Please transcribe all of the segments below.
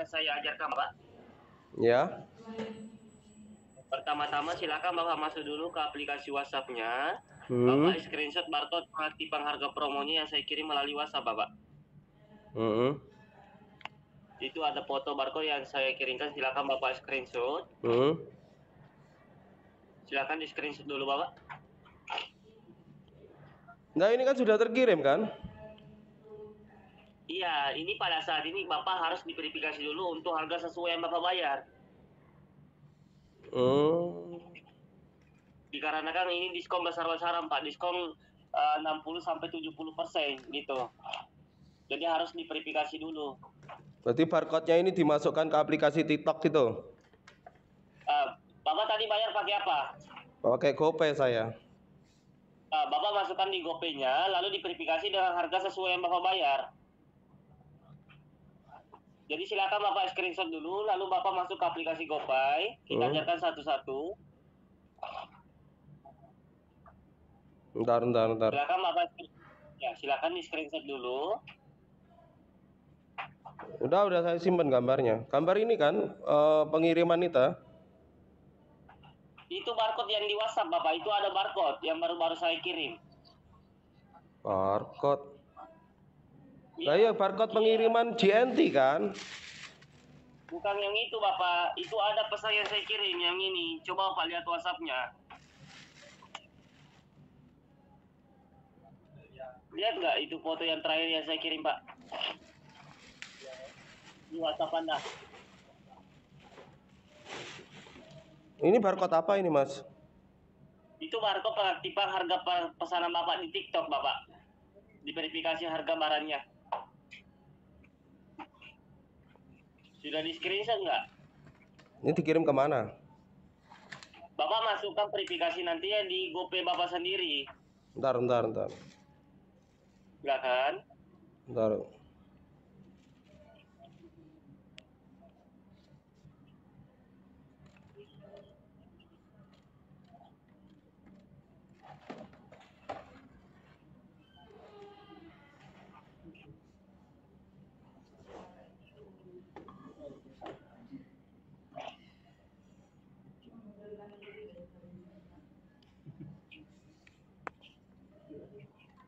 bisa saya ajarkan Pak. Ya. Pertama-tama silakan Bapak masuk dulu ke aplikasi WhatsApp-nya. Hmm. Bapak screenshot barcode pengaktifan harga promonya yang saya kirim melalui WhatsApp Bapak. Hmm. Itu ada foto barcode yang saya kirimkan silakan Bapak screenshot. Hmm. Silakan di screenshot dulu Bapak. Nah ini kan sudah terkirim kan? Iya, ini pada saat ini Bapak harus diverifikasi dulu untuk harga sesuai yang Bapak bayar. Hmm. Dikarenakan ini diskon besar-besaran Pak, diskon eh, 60 sampai 70 persen gitu. Jadi harus diverifikasi dulu. Berarti barcode-nya ini dimasukkan ke aplikasi TikTok gitu. Eh, Bapak tadi bayar pakai apa? Pakai GoPay saya. Eh, Bapak masukkan di GoPay-nya, lalu diverifikasi dengan harga sesuai yang Bapak bayar. Jadi silakan Bapak screenshot dulu, lalu Bapak masuk ke aplikasi GoPay, kita Hmm. ajarkan satu-satu. Bentar, bentar, bentar. Silakan Bapak ya silakan di screenshot dulu. Udah, udah saya simpan gambarnya. Gambar ini kan eh, pengiriman itu. Itu barcode yang di WhatsApp Bapak, itu ada barcode yang baru-baru saya kirim. Barcode. Lah iya barcode pengiriman GNT kan? Bukan yang itu Bapak, itu ada pesan yang saya kirim yang ini. Coba Bapak lihat WhatsApp-nya. Lihat nggak itu foto yang terakhir yang saya kirim Pak? Di WhatsApp Anda. Ini barcode apa ini, Mas? Itu barcode pengaktifan harga pe- pesanan Bapak di TikTok Bapak. Diverifikasi harga barangnya. Sudah di screenshot nggak? Ini dikirim ke mana? Bapak masukkan verifikasi nanti ya di GoPay Bapak sendiri. Bentar, bentar, bentar. Silakan. Bentar.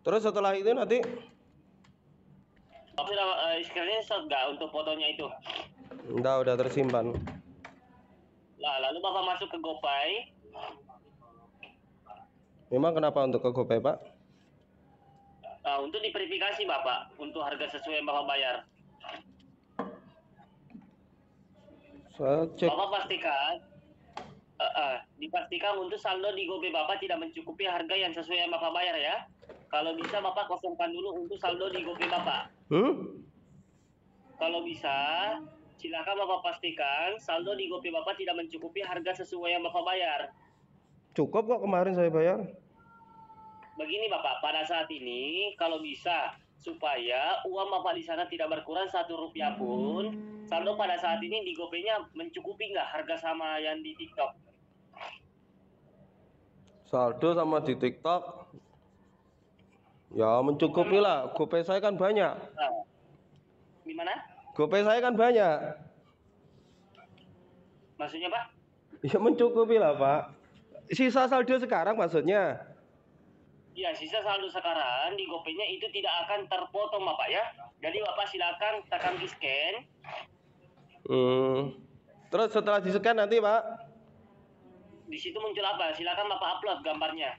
Terus setelah itu nanti sudah uh, screenshot nggak untuk fotonya itu? udah udah tersimpan. Nah, lalu Bapak masuk ke GoPay. Memang kenapa untuk ke GoPay, Pak? Nah, untuk diverifikasi Bapak, untuk harga sesuai yang Bapak bayar. Saya cek. Bapak pastikan, eh, eh, dipastikan untuk saldo di GoPay Bapak tidak mencukupi harga yang sesuai yang Bapak bayar ya. Kalau bisa Bapak kosongkan dulu untuk saldo di GoPay Bapak. Hmm? Kalau bisa, silakan Bapak pastikan saldo di GoPay Bapak tidak mencukupi harga sesuai yang Bapak bayar. Cukup kok kemarin saya bayar. Begini Bapak, pada saat ini kalau bisa supaya uang Bapak di sana tidak berkurang satu rupiah pun, saldo pada saat ini di GoPay-nya mencukupi nggak harga sama yang di TikTok? Saldo sama di TikTok. Ya mencukupi lah. GoPay saya kan banyak. Nah, gimana? GoPay saya kan banyak. Maksudnya Pak? Ya mencukupi lah, Pak. Sisa saldo sekarang maksudnya. Ya, sisa saldo sekarang di GoPay-nya itu tidak akan terpotong Bapak ya. Jadi Bapak silakan tekan di scan. Hmm. Terus setelah di-scan nanti, Pak. Di situ muncul apa? Silakan Bapak upload gambarnya.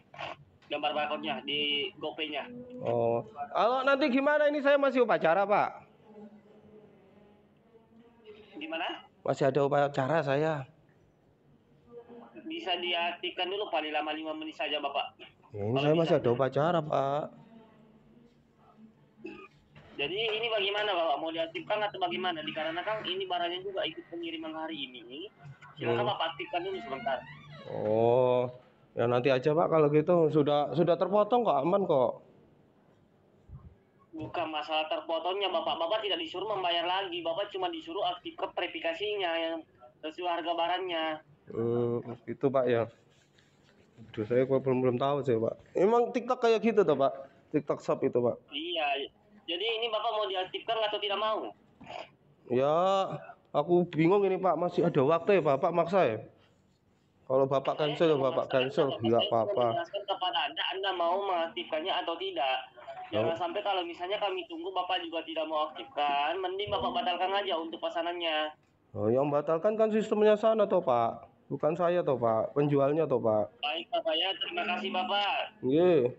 Gambar barcode-nya di GoPay-nya. Oh. Kalau nanti gimana ini saya masih upacara, Pak? Gimana? Masih ada upacara saya. Bisa diaktifkan dulu paling lama 5 menit saja Bapak. Ya, ini saya masih ada upacara, Pak. Jadi ini bagaimana Bapak? Mau diaktifkan atau bagaimana? Dikarenakan ini barangnya juga ikut pengiriman hari ini. Silakan Hmm. Bapak aktifkan dulu sebentar. Oh. Ya nanti aja, Pak, kalau gitu. Sudah sudah terpotong kok, aman kok. Bukan masalah terpotongnya Bapak. Bapak tidak disuruh membayar lagi. Bapak cuma disuruh aktifkan verifikasinya yang sesuai harga barangnya. Hmm, itu Pak ya. Aduh, saya kok belum belum tahu sih Pak. Emang TikTok kayak gitu tuh Pak? TikTok Shop itu Pak? Iya. Jadi ini Bapak mau diaktifkan atau tidak mau? Ya, Aku bingung ini Pak, masih ada waktu ya Bapak maksa ya? Kalau Bapak cancel ya Bapak cancel, nggak apa-apa. Menjelaskan kepada Anda, Anda mau mengaktifkannya atau tidak. Jangan sampai kalau misalnya kami tunggu Bapak juga tidak mau aktifkan, mending Bapak batalkan aja untuk pesanannya. Oh, yang batalkan kan sistemnya sana toh Pak, bukan saya toh Pak, penjualnya toh Pak. Baik Bapak ya, terima kasih Bapak. Iya.